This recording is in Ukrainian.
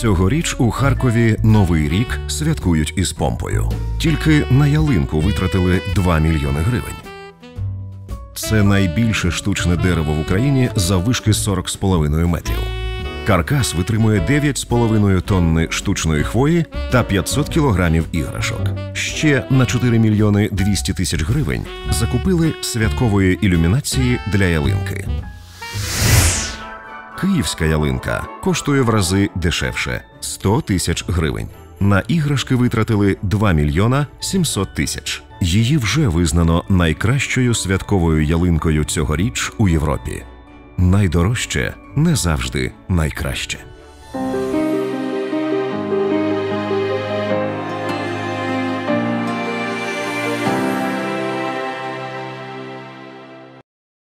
Цьогоріч у Харкові Новий рік святкують із помпою. Тільки на ялинку витратили 2 мільйони гривень. Це найбільше штучне дерево в Україні заввишки 40,5 метрів. Каркас витримує 9,5 тонни штучної хвої та 500 кілограмів іграшок. Ще на 4 мільйони 200 тисяч гривень закупили святкової ілюмінації для ялинки. Київська ялинка коштує в рази дешевше 100 тисяч гривень. На іграшки витратили 2 мільйона 700 тисяч. Її вже визнано найкращою святковою ялинкою цьогоріч у Європі. Найдорожче не завжди найкраще.